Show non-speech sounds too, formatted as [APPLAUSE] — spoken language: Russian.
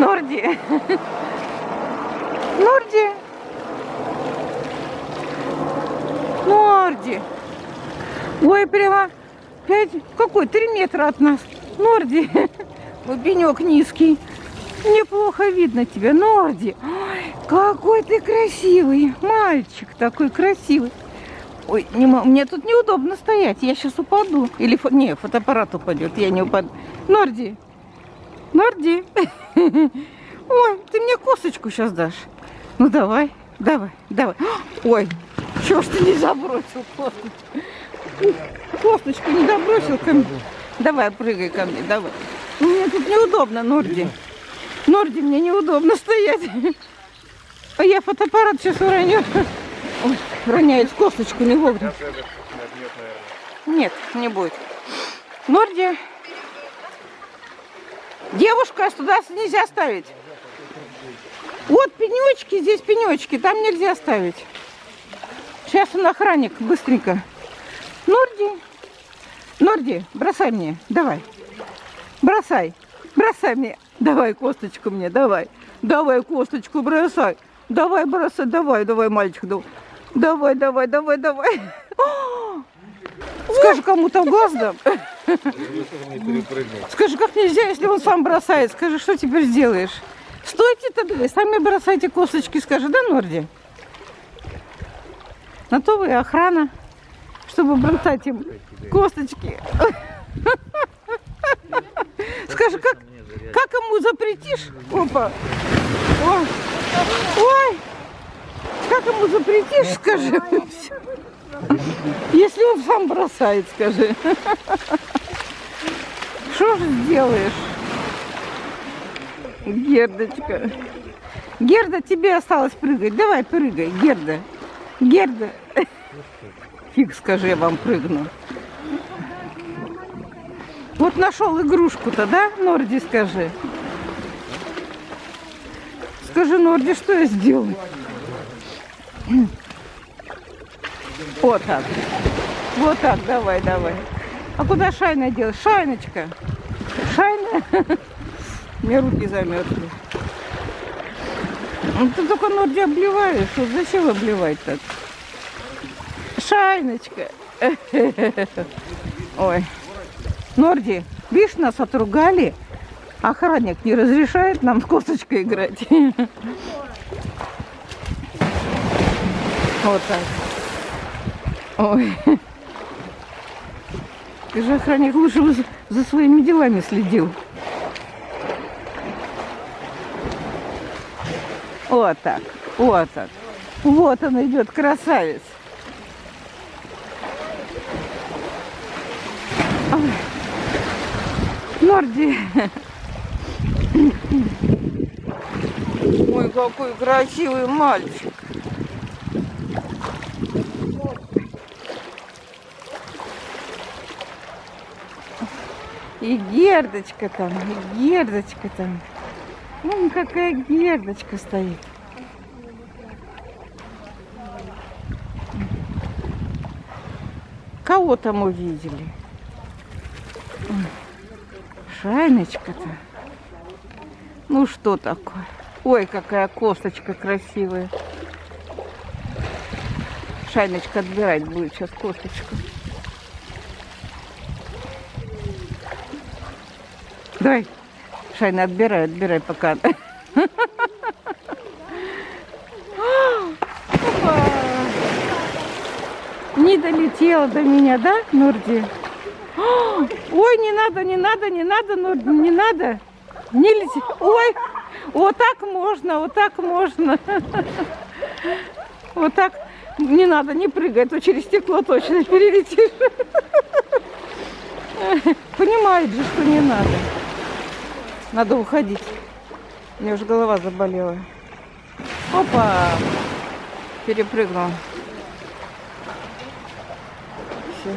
Норди. Норди. Норди. Ой, прямо пять, какой, три метра от нас. Норди. Глубинек низкий. Неплохо видно тебя, Норди. Ой, какой ты красивый. Мальчик такой красивый. Ой, не, мне тут неудобно стоять, я сейчас упаду. Или не, фотоаппарат упадет, я не упаду. Норди, Норди. [LAUGHS] Ой, ты мне косточку сейчас дашь. Ну давай, давай, давай. [GASPS] Ой, чего ж ты не забросил косточку? Косточку не добросил ко мне. Давай, прыгай ко мне, давай. Мне тут неудобно, Норди. Норди, мне неудобно стоять. А я фотоаппарат сейчас уроню. Ой, роняет косточку не вовремя. Нет, не будет. Норди. Девушка, туда нельзя ставить. Вот пенечки, здесь пенечки, там нельзя ставить. Сейчас он охранник, быстренько. Норди, Норди, бросай мне, давай. Бросай, бросай мне. Давай косточку мне, давай. Давай косточку бросай. Давай, бросай, давай, давай, мальчик. дав- Давай, давай, давай, давай. [GASPS] Скажи, кому-то в глаз дам. [LAUGHS] Скажи, как нельзя, если он сам бросает? Скажи, что теперь сделаешь? Стойте тогда, сами бросайте косточки, скажи, да, Норди? На то вы охрана, чтобы бросать им косточки. Скажи, как, как ему запретишь? Опа. Ой. Ой. Как ему запретишь, скажи. Если он сам бросает, скажи. Что же сделаешь? Гердочка. Герда, тебе осталось прыгать. Давай, прыгай, Герда. Герда. Фиг, скажи, я вам прыгну. Вот нашел игрушку-то, да, Норди, скажи? Скажи, Норди, что я сделаю? Вот так. Вот так, давай, давай. А куда Шайна делать? Шайночка. Шайна. Мне руки замерзли. Ну, ты только Норди обливаешь. Вот зачем обливать так? Шайночка. [LAUGHS] Ой. Норди, видишь, нас отругали. Охранник не разрешает нам с косточкой играть. [LAUGHS] Вот так. Ой. Ты же охранник лучше бы за- своими делами следил. Вот так, вот так. Вот он идет, красавец. Норди. Ой, какой красивый мальчик. И гердочка там, и гердочка там. Вон какая гердочка стоит. Кого там увидели? Шайночка-то. Ну что такое? Ой, какая косточка красивая. Шайночка отбирать будет сейчас косточку. Давай, Шайна, отбирай, отбирай пока. [GASPS] Не долетела до меня, да, Нурди? [GASPS] Ой, не надо, не надо, не надо, Нурди, не надо. Не лети. Ой, вот так можно, вот так можно. Вот так не надо, не прыгай, а то через стекло точно перелетишь. [LAUGHS] Понимает же, что не надо. Надо уходить. У меня уже голова заболела. Опа! Перепрыгнул. Все.